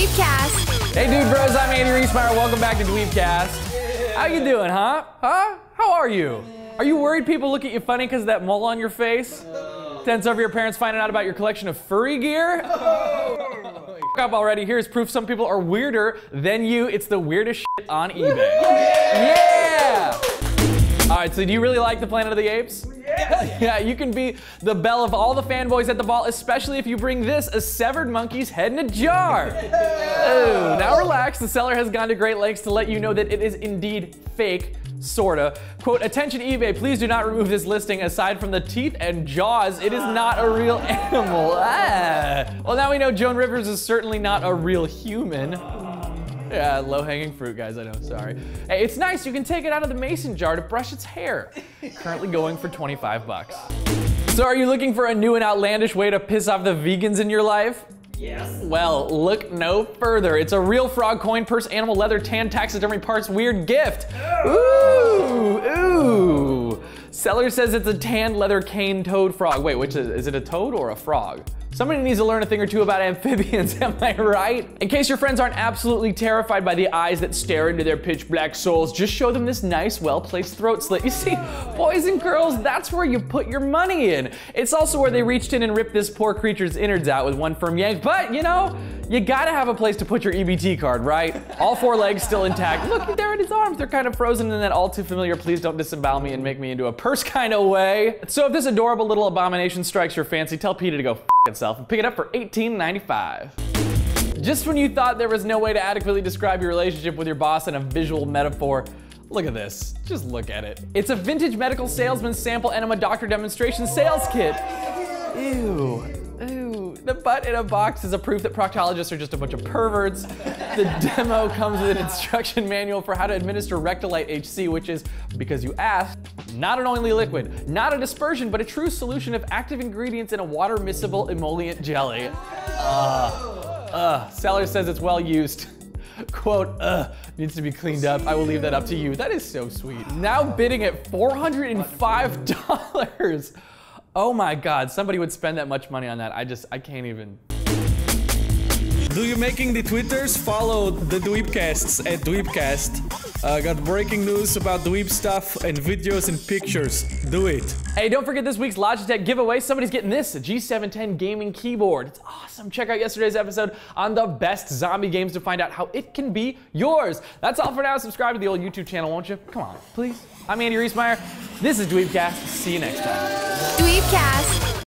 Dweebcast. Hey, dude, bros. I'm Andy Riesmeyer. Welcome back to Dweebcast. How you doing, huh? Huh? How are you? Are you worried people look at you funny because of that mole on your face? Tense over your parents finding out about your collection of furry gear? up already. Here's proof some people are weirder than you. It's the weirdest shit on eBay. Yeah! All right, so do you really like the Planet of the Apes? Yeah. yeah, you can be the belle of all the fanboys at the ball, especially if you bring this, a severed monkey's head in a jar. Ooh, now relax, the seller has gone to great lengths to let you know that it is indeed fake, sorta. Quote, attention eBay, please do not remove this listing. Aside from the teeth and jaws, it is not a real animal. Ah. Well, now we know Joan Rivers is certainly not a real human. Yeah, low hanging fruit, guys. I know. Sorry. Hey, it's nice. You can take it out of the mason jar to brush its hair. Currently going for 25 bucks. So, are you looking for a new and outlandish way to piss off the vegans in your life? Yes. Well, look no further. It's a real frog coin, purse, animal, leather, tan, taxidermy parts, weird gift. Ooh, ooh. Seller says it's a tan leather cane toad frog. Wait, which is, is it a toad or a frog? Somebody needs to learn a thing or two about amphibians, am I right? In case your friends aren't absolutely terrified by the eyes that stare into their pitch black souls, just show them this nice, well-placed throat slit. You see, boys and girls, that's where you put your money in. It's also where they reached in and ripped this poor creature's innards out with one firm yank, but you know, you gotta have a place to put your EBT card, right? All four legs still intact. Look, there in his arms. They're kind of frozen in that all too familiar, please don't disembowel me and make me into a purse kind of way. So if this adorable little abomination strikes your fancy, tell Peter to go itself and pick it up for $18.95. Just when you thought there was no way to adequately describe your relationship with your boss in a visual metaphor, Look at this. Just look at it. It's a vintage medical salesman sample enema doctor demonstration sales kit. Ew. Ew. The butt in a box is a proof that proctologists are just a bunch of perverts. The demo comes with an instruction manual for how to administer Rectolite HC, which is, because you asked, not an oily liquid, not a dispersion, but a true solution of active ingredients in a water miscible emollient jelly. Uh, uh, seller says it's well used. Quote, uh, needs to be cleaned up. I will leave that up to you. That is so sweet. Now bidding at $405. Oh my God, somebody would spend that much money on that. I just, I can't even. Do you making the Twitters? Follow the Dweebcasts at Dweebcast. Uh, got breaking news about Dweeb stuff and videos and pictures. Do it. Hey, don't forget this week's Logitech giveaway. Somebody's getting this, a G710 gaming keyboard. It's awesome. Check out yesterday's episode on the best zombie games to find out how it can be yours. That's all for now. Subscribe to the old YouTube channel, won't you? Come on, please. I'm Andy Riesmeyer. This is Dweebcast. See you next time. Dweebcast.